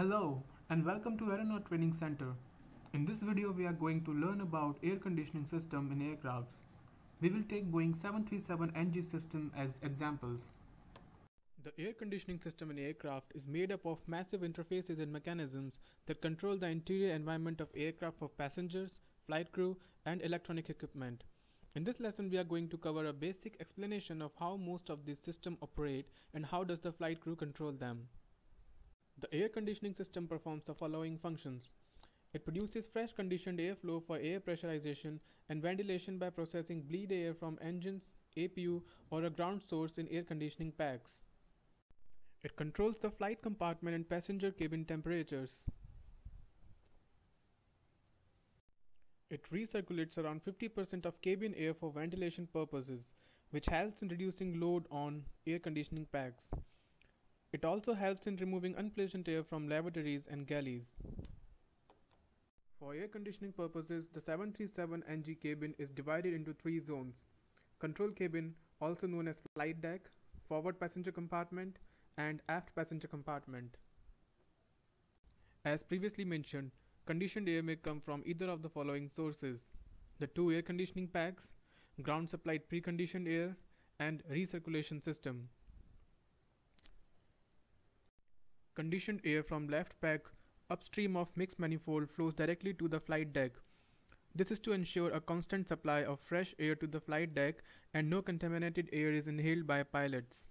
Hello and welcome to Aeronaut Training Center. In this video we are going to learn about air conditioning system in aircrafts. We will take Boeing 737 NG system as examples. The air conditioning system in aircraft is made up of massive interfaces and mechanisms that control the interior environment of aircraft for passengers, flight crew, and electronic equipment. In this lesson, we are going to cover a basic explanation of how most of these systems operate and how does the flight crew control them. The air conditioning system performs the following functions. It produces fresh conditioned airflow for air pressurization and ventilation by processing bleed air from engines, APU, or a ground source in air conditioning packs. It controls the flight compartment and passenger cabin temperatures. It recirculates around 50% of cabin air for ventilation purposes, which helps in reducing load on air conditioning packs. It also helps in removing unpleasant air from lavatories and galleys. For air conditioning purposes, the 737 NG cabin is divided into three zones. Control cabin, also known as flight deck, forward passenger compartment, and aft passenger compartment. As previously mentioned, conditioned air may come from either of the following sources the two air conditioning packs, ground supplied preconditioned air, and recirculation system. Conditioned air from left pack upstream of mixed manifold flows directly to the flight deck. This is to ensure a constant supply of fresh air to the flight deck and no contaminated air is inhaled by pilots.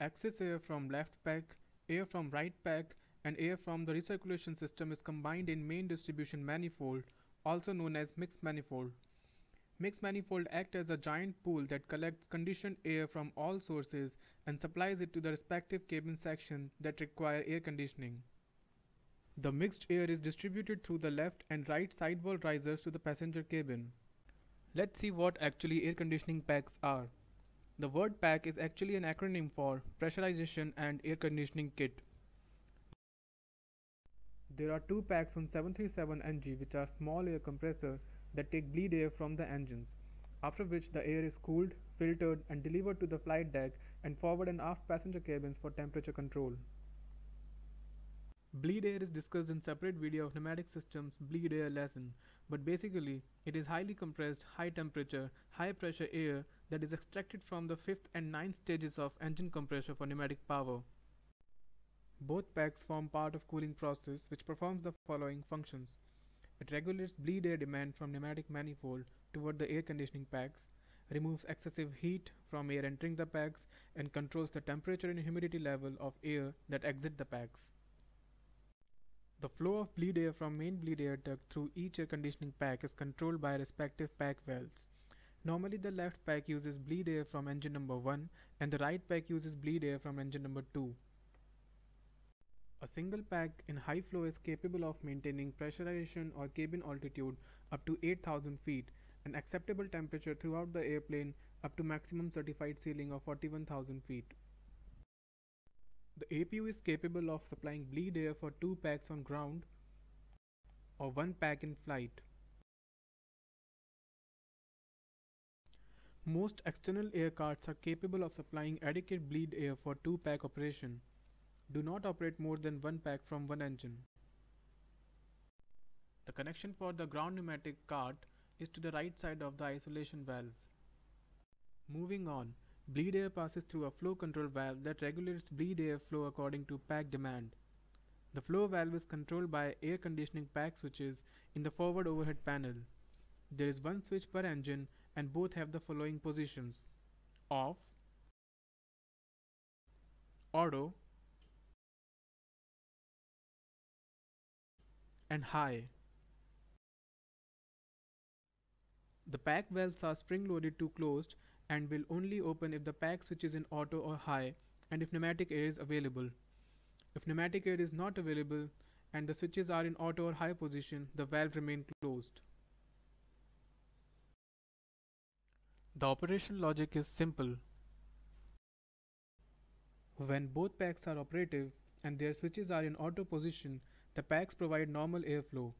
Excess air from left pack, air from right pack, and air from the recirculation system is combined in main distribution manifold, also known as mixed manifold. Mixed manifold act as a giant pool that collects conditioned air from all sources and supplies it to the respective cabin section that require air conditioning. The mixed air is distributed through the left and right sidewall risers to the passenger cabin. Let's see what actually air conditioning packs are. The word pack is actually an acronym for Pressurization and Air Conditioning Kit. There are two packs on 737NG which are small air compressor that take bleed air from the engines, after which the air is cooled, filtered and delivered to the flight deck and forward and aft passenger cabins for temperature control. Bleed air is discussed in separate video of pneumatic systems bleed air lesson, but basically it is highly compressed, high temperature, high pressure air that is extracted from the fifth and ninth stages of engine compressor for pneumatic power. Both packs form part of cooling process which performs the following functions. It regulates bleed air demand from pneumatic manifold toward the air conditioning packs, removes excessive heat from air entering the packs, and controls the temperature and humidity level of air that exit the packs. The flow of bleed air from main bleed air duct through each air conditioning pack is controlled by respective pack valves. Normally the left pack uses bleed air from engine number 1 and the right pack uses bleed air from engine number 2. A single pack in high flow is capable of maintaining pressurization or cabin altitude up to 8000 feet and acceptable temperature throughout the airplane up to maximum certified ceiling of 41000 feet. The APU is capable of supplying bleed air for two packs on ground or one pack in flight. Most external air carts are capable of supplying adequate bleed air for two pack operation. Do not operate more than one pack from one engine. The connection for the ground pneumatic cart is to the right side of the isolation valve. Moving on, bleed air passes through a flow control valve that regulates bleed air flow according to pack demand. The flow valve is controlled by air conditioning pack switches in the forward overhead panel. There is one switch per engine and both have the following positions off, auto, and high. The pack valves are spring loaded to closed and will only open if the pack switch is in auto or high and if pneumatic air is available. If pneumatic air is not available and the switches are in auto or high position, the valve remain closed. The operation logic is simple. When both packs are operative and their switches are in auto position, the packs provide normal airflow.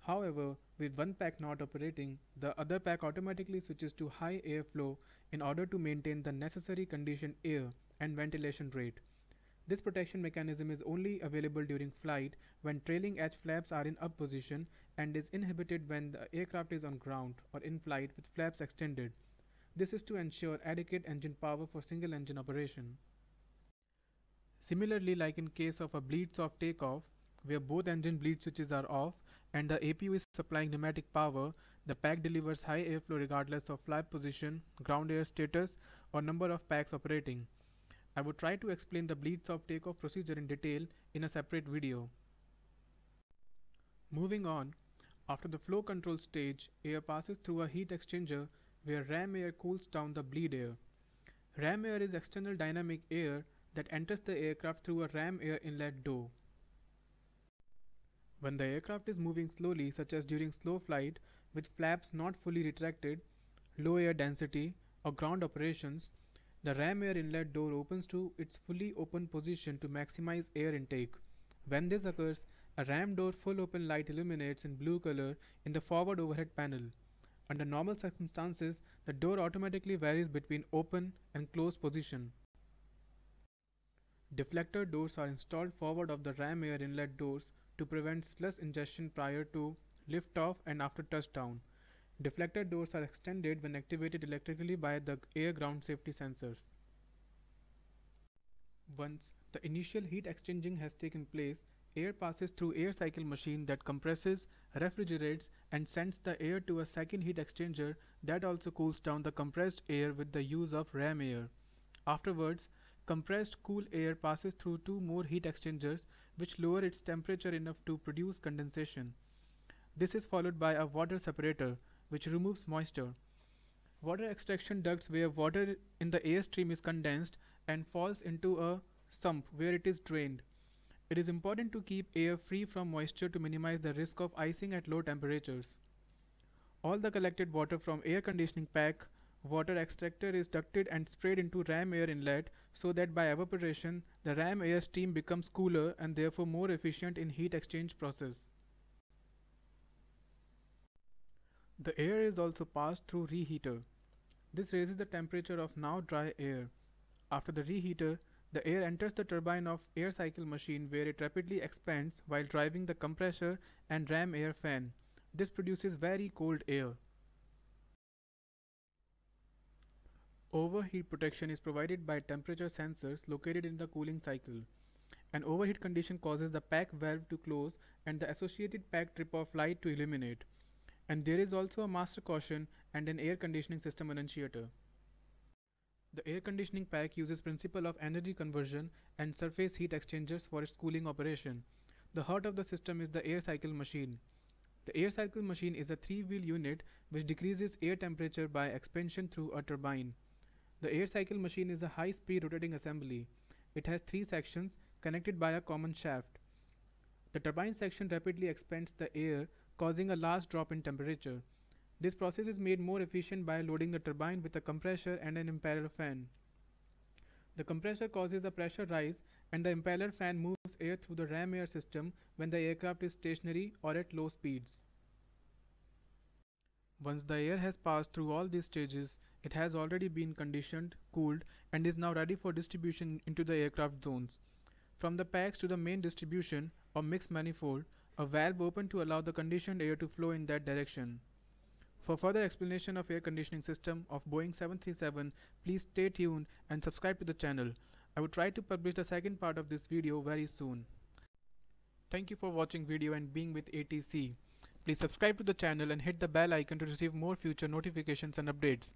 However, with one pack not operating, the other pack automatically switches to high airflow in order to maintain the necessary conditioned air and ventilation rate. This protection mechanism is only available during flight when trailing edge flaps are in up position and is inhibited when the aircraft is on ground or in flight with flaps extended. This is to ensure adequate engine power for single engine operation. Similarly, like in case of a bleed off takeoff, where both engine bleed switches are off and the APU is supplying pneumatic power, the pack delivers high airflow regardless of flap position, ground air status or number of packs operating. I would try to explain the bleeds off takeoff procedure in detail in a separate video. Moving on, after the flow control stage, air passes through a heat exchanger where ram air cools down the bleed air. Ram air is external dynamic air that enters the aircraft through a ram air inlet door. When the aircraft is moving slowly such as during slow flight with flaps not fully retracted, low air density or ground operations, the ram air inlet door opens to its fully open position to maximize air intake. When this occurs, a ram door full open light illuminates in blue color in the forward overhead panel. Under normal circumstances, the door automatically varies between open and closed position. Deflector doors are installed forward of the ram air inlet doors to prevent slush ingestion prior to liftoff and after touchdown. Deflector doors are extended when activated electrically by the air ground safety sensors. Once the initial heat exchanging has taken place, air passes through air cycle machine that compresses, refrigerates and sends the air to a second heat exchanger that also cools down the compressed air with the use of ram air. Afterwards, compressed cool air passes through two more heat exchangers which lower its temperature enough to produce condensation. This is followed by a water separator which removes moisture. Water extraction ducts where water in the airstream is condensed and falls into a sump where it is drained. It is important to keep air free from moisture to minimize the risk of icing at low temperatures. All the collected water from air conditioning pack water extractor is ducted and sprayed into ram air inlet so that by evaporation the ram air stream becomes cooler and therefore more efficient in heat exchange process. The air is also passed through reheater. This raises the temperature of now dry air. After the reheater, the air enters the turbine of air cycle machine where it rapidly expands while driving the compressor and ram air fan. This produces very cold air. Overheat protection is provided by temperature sensors located in the cooling cycle. An overheat condition causes the pack valve to close and the associated pack trip off light to illuminate. And there is also a master caution and an air conditioning system annunciator. The air conditioning pack uses principle of energy conversion and surface heat exchangers for its cooling operation. The heart of the system is the air cycle machine. The air cycle machine is a three-wheel unit which decreases air temperature by expansion through a turbine. The air cycle machine is a high-speed rotating assembly. It has three sections connected by a common shaft. The turbine section rapidly expands the air, causing a large drop in temperature. This process is made more efficient by loading the turbine with a compressor and an impeller fan. The compressor causes a pressure rise and the impeller fan moves air through the ram air system when the aircraft is stationary or at low speeds. Once the air has passed through all these stages, it has already been conditioned, cooled and is now ready for distribution into the aircraft zones. From the packs to the main distribution or mixed manifold, a valve opened to allow the conditioned air to flow in that direction. For further explanation of air conditioning system of Boeing 737, please stay tuned and subscribe to the channel. I will try to publish the second part of this video very soon. Thank you for watching video and being with ATC. Please subscribe to the channel and hit the bell icon to receive more future notifications and updates.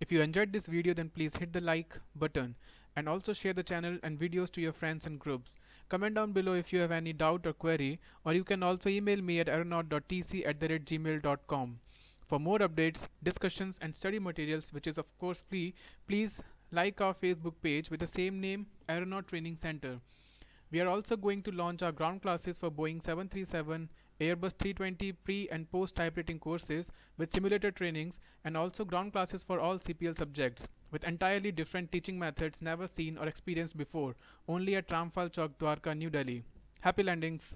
If you enjoyed this video then please hit the like button and also share the channel and videos to your friends and groups. Comment down below if you have any doubt or query or you can also email me at aeronaut.tc at the gmail.com. For more updates, discussions and study materials which is of course free, please like our Facebook page with the same name Aeronaut Training Center. We are also going to launch our ground classes for Boeing 737 Airbus 320 pre and post type rating courses with simulator trainings and also ground classes for all CPL subjects with entirely different teaching methods never seen or experienced before only at Ramphal Chowk Dwarka New Delhi. Happy landings!